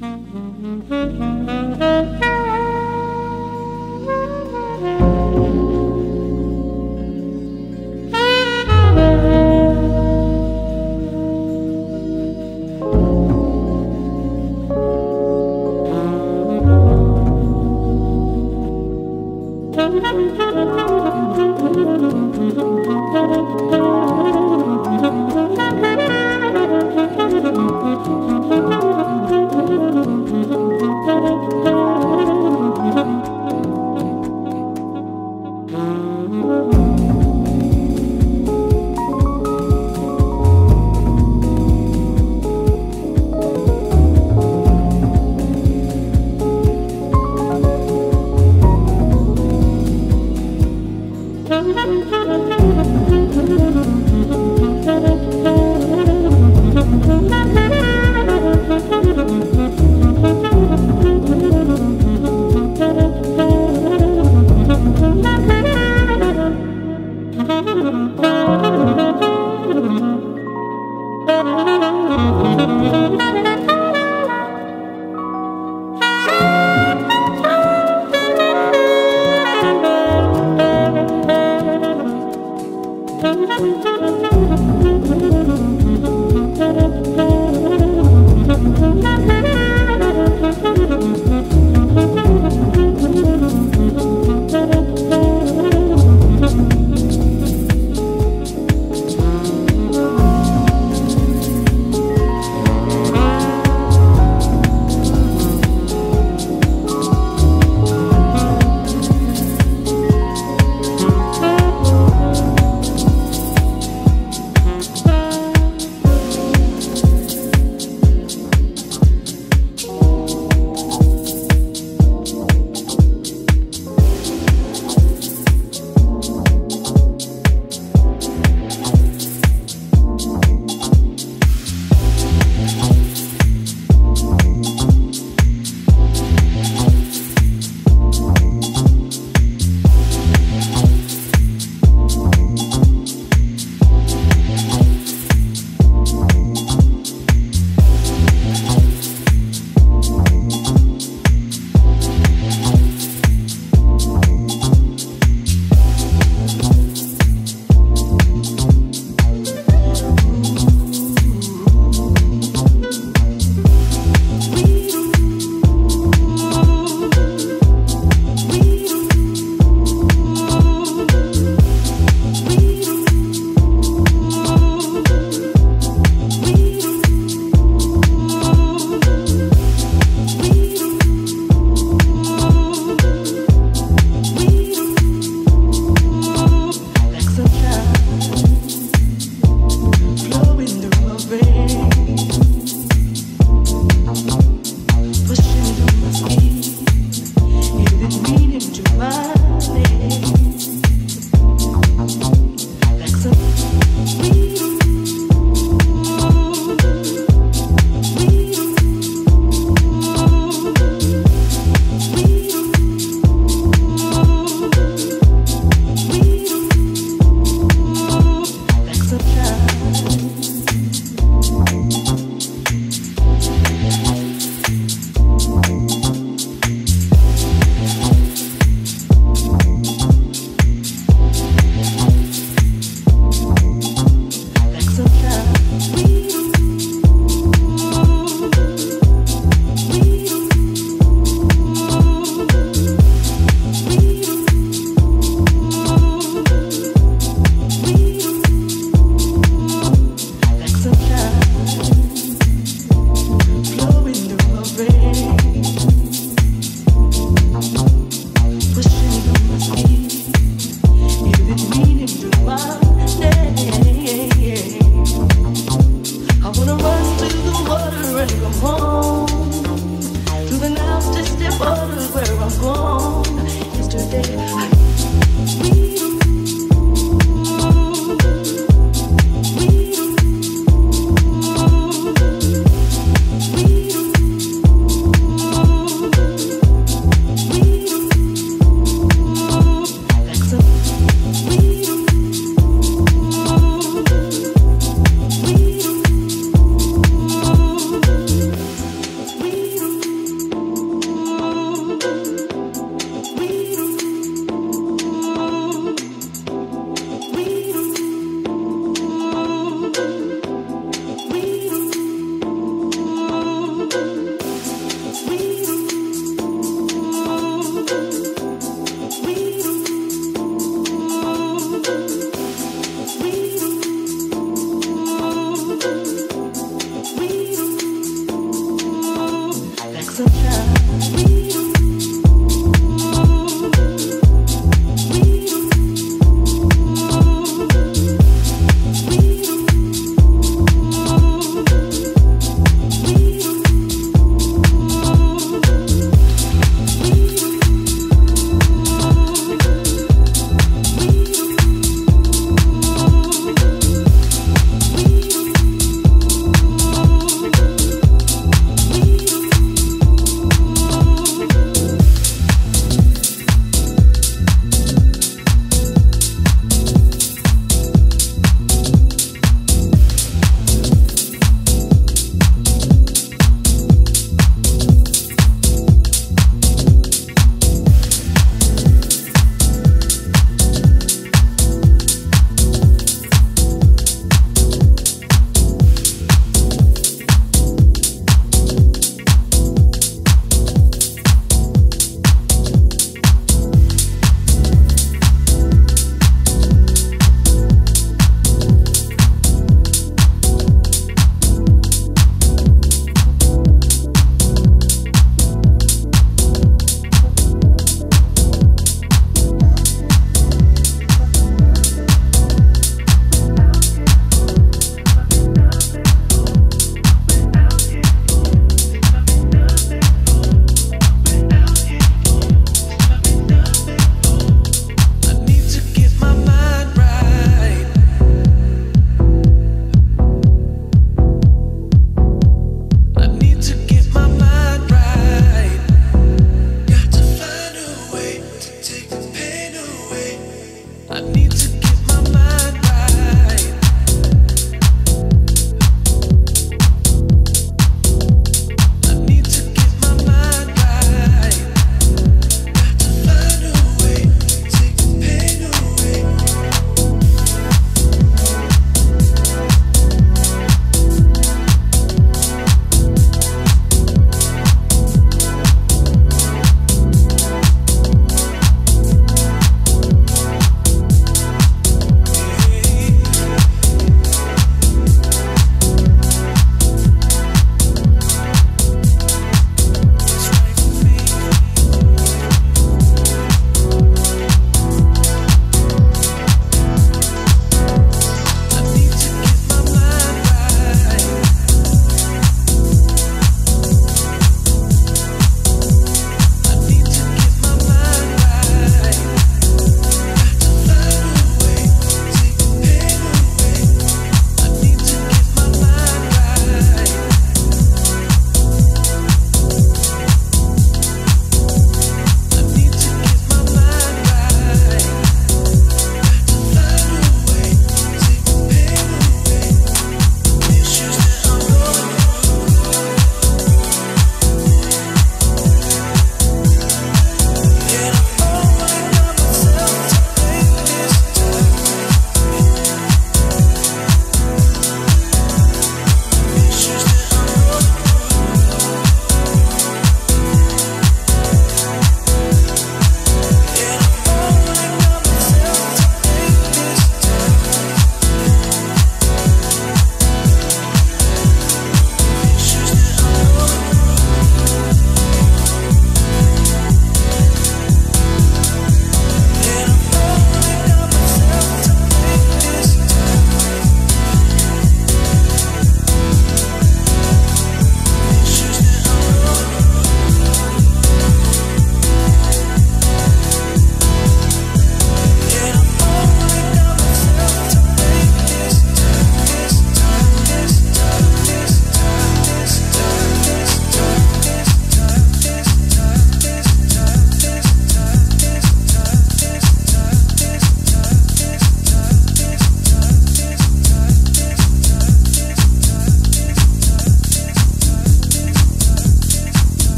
Thank you.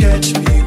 You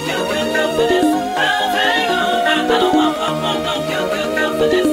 kill, kill, kill for this. I'll hang on. I don't want, want, want, no kill, kill, kill for this.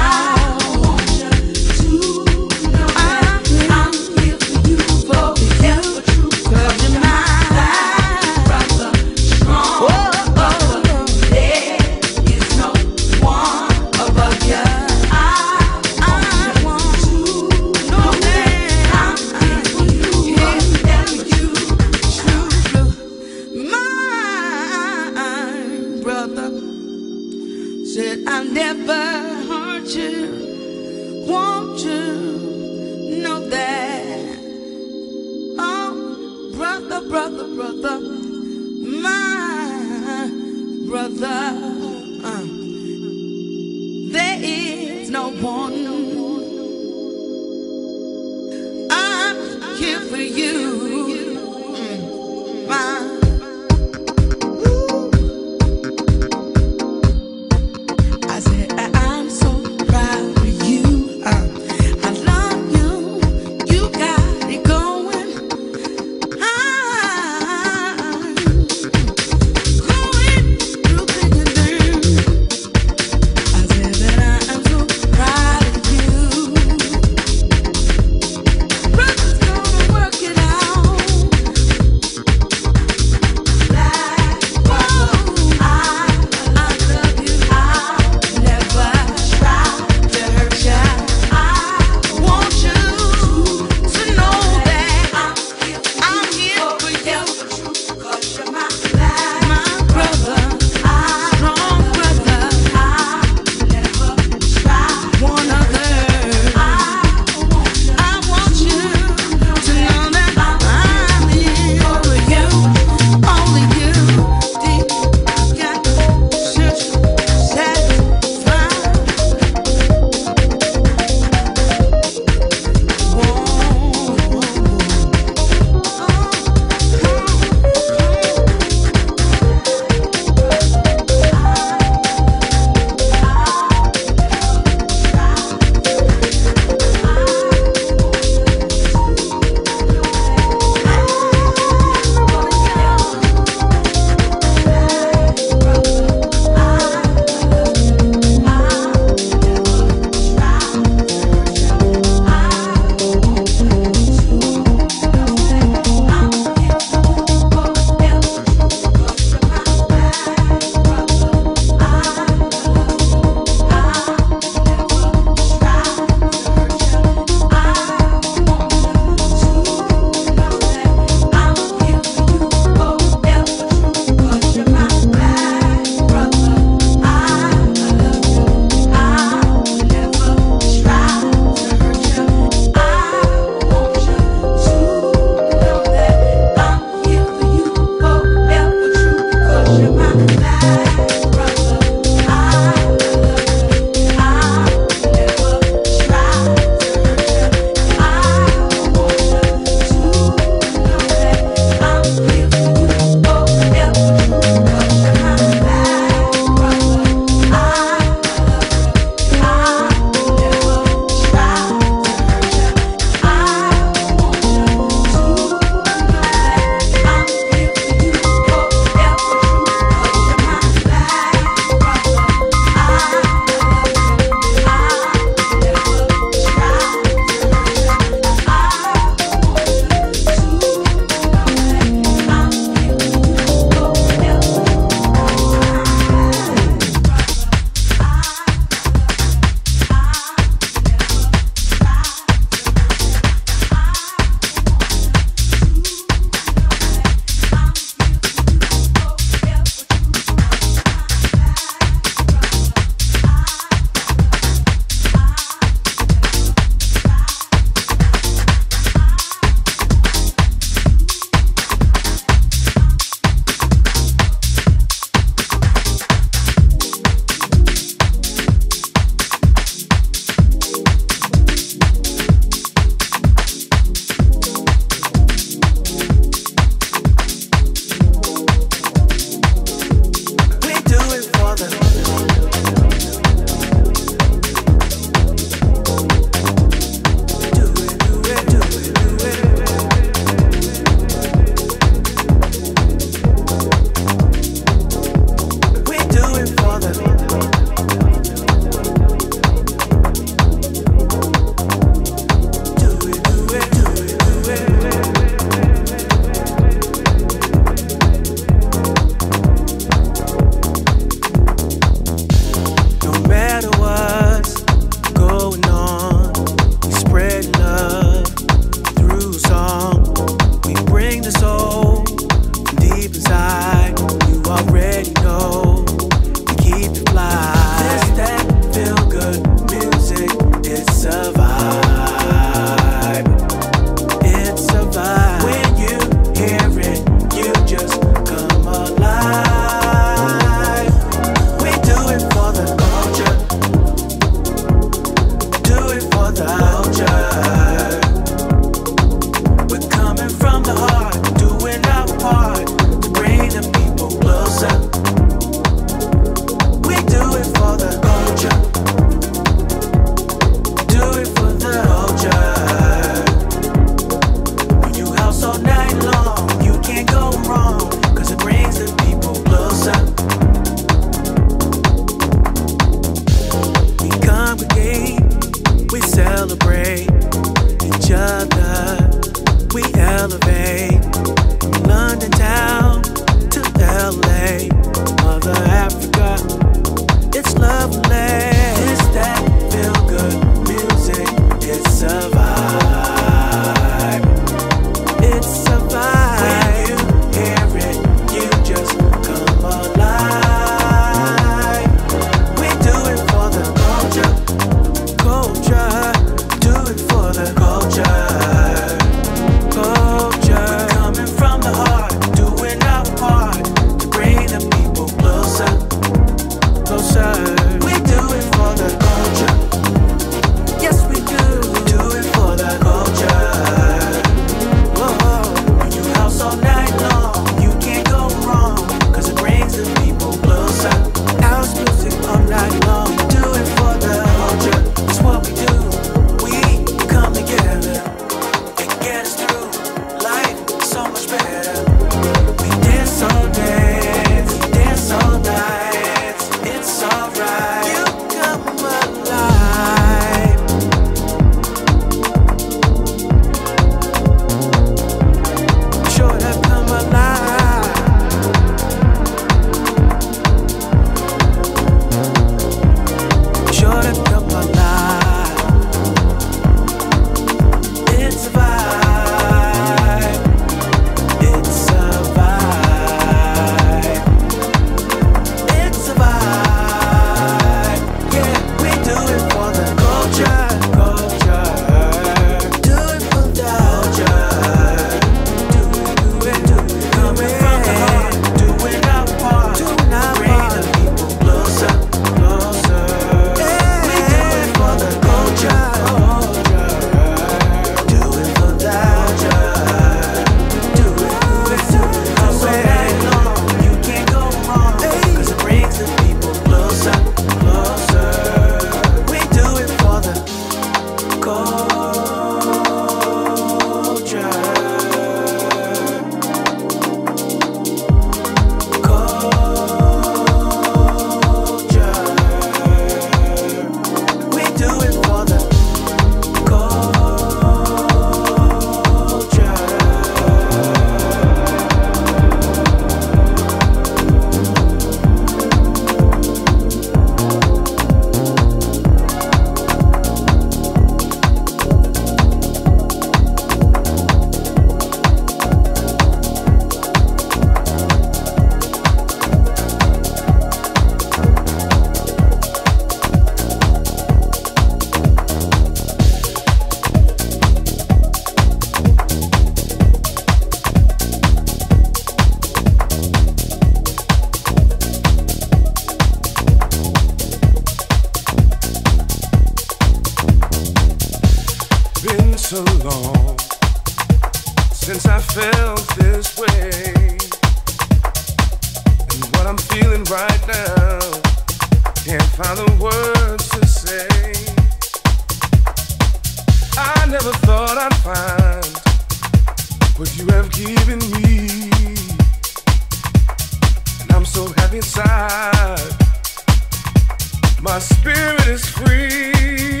My spirit is free.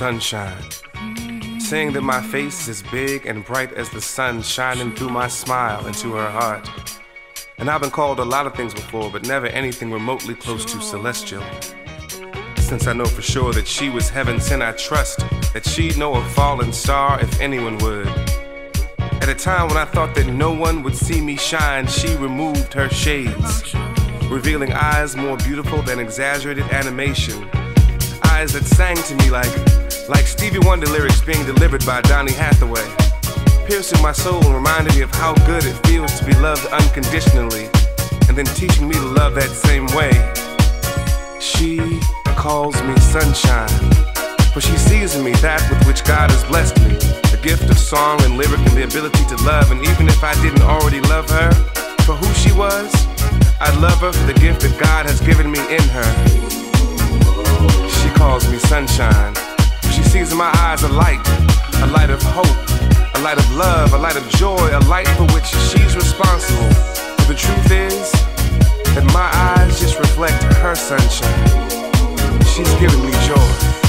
Sunshine, saying that my face is big and bright as the sun shining through my smile into her heart. And I've been called a lot of things before, but never anything remotely close to celestial. Since I know for sure that she was heaven sent, I trust that she'd know a fallen star if anyone would. At a time when I thought that no one would see me shine, she removed her shades, revealing eyes more beautiful than exaggerated animation. Eyes that sang to me like, like Stevie Wonder lyrics being delivered by Donny Hathaway, piercing my soul and reminding me of how good it feels to be loved unconditionally, and then teaching me to love that same way. She calls me sunshine, for she sees in me that with which God has blessed me the gift of song and lyric and the ability to love. And even if I didn't already love her for who she was, I'd love her for the gift that God has given me in her. She calls me sunshine. Sees in my eyes a light, a light of hope, a light of love, a light of joy, a light for which she's responsible. But the truth is that my eyes just reflect her sunshine. She's giving me joy.